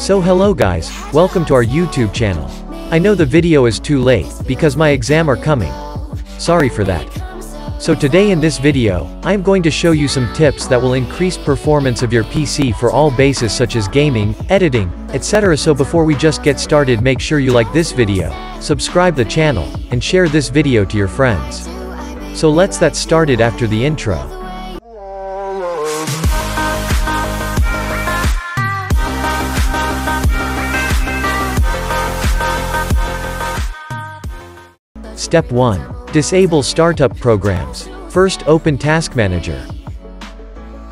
So hello guys, welcome to our YouTube channel. I know the video is too late, because my exam are coming. Sorry for that. So today in this video, I am going to show you some tips that will increase performance of your PC for all bases such as gaming, editing, etc. So before we just get started make sure you like this video, subscribe the channel, and share this video to your friends. So let's that started after the intro. Step 1. Disable startup programs. First open Task Manager.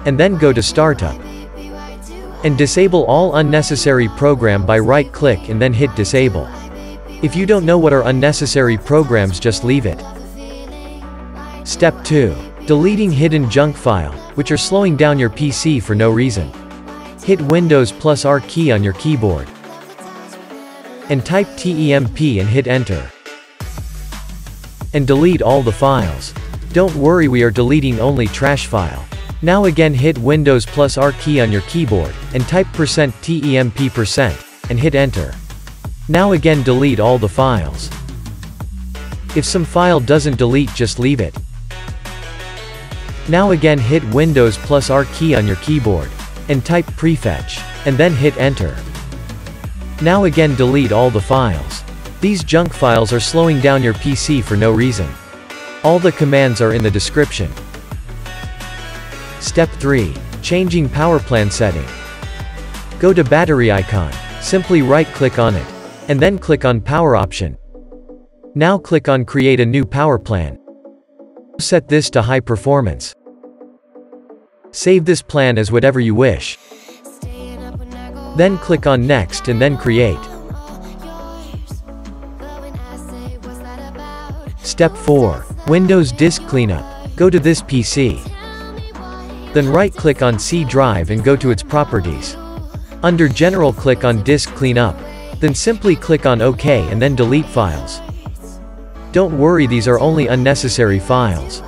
And then go to Startup. And disable all unnecessary program by right-click and then hit Disable. If you don't know what are unnecessary programs just leave it. Step 2. Deleting hidden junk file, which are slowing down your PC for no reason. Hit Windows plus R key on your keyboard. And type TEMP and hit enter and delete all the files. Don't worry we are deleting only trash file. Now again hit Windows plus R key on your keyboard, and type percent %temp percent, and hit enter. Now again delete all the files. If some file doesn't delete just leave it. Now again hit Windows plus R key on your keyboard, and type prefetch, and then hit enter. Now again delete all the files. These junk files are slowing down your PC for no reason. All the commands are in the description. Step 3. Changing power plan setting. Go to battery icon, simply right-click on it, and then click on power option. Now click on create a new power plan. Set this to high performance. Save this plan as whatever you wish. Then click on next and then create. Step 4. Windows Disk Cleanup. Go to this PC. Then right-click on C drive and go to its properties. Under General click on Disk Cleanup. Then simply click on OK and then delete files. Don't worry these are only unnecessary files.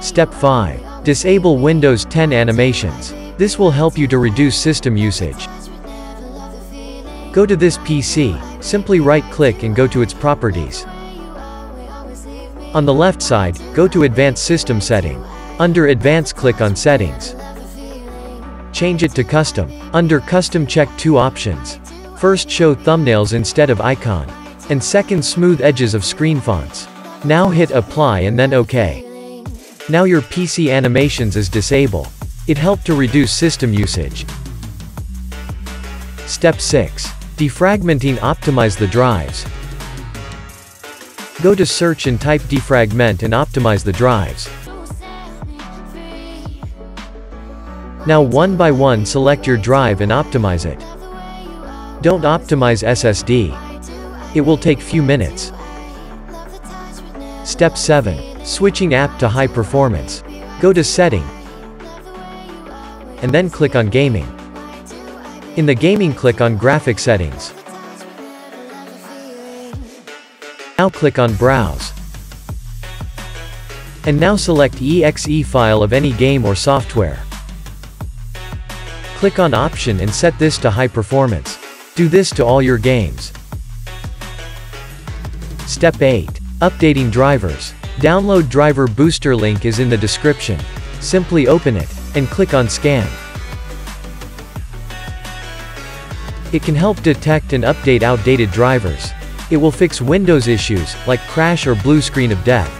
Step 5. Disable Windows 10 animations. This will help you to reduce system usage. Go to this PC, simply right-click and go to its properties. On the left side, go to Advanced System Setting. Under Advanced click on Settings. Change it to Custom. Under Custom check two options. First show thumbnails instead of icon. And second smooth edges of screen fonts. Now hit Apply and then OK. Now your PC animations is disabled. It helped to reduce system usage. Step 6. Defragmenting optimize the drives. Go to search and type defragment and optimize the drives. Now one by one select your drive and optimize it. Don't optimize SSD. It will take few minutes. Step 7. Switching app to high performance. Go to setting. And then click on gaming. In the gaming click on graphic settings. Now click on Browse. And now select exe file of any game or software. Click on Option and set this to high performance. Do this to all your games. Step 8. Updating drivers. Download driver booster link is in the description. Simply open it, and click on Scan. It can help detect and update outdated drivers. It will fix Windows issues, like crash or blue screen of death.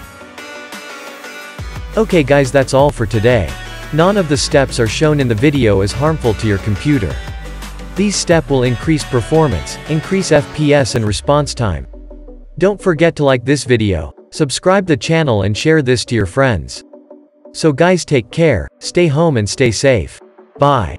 Okay guys that's all for today. None of the steps are shown in the video as harmful to your computer. These steps will increase performance, increase FPS and response time. Don't forget to like this video, subscribe the channel and share this to your friends. So guys take care, stay home and stay safe. Bye.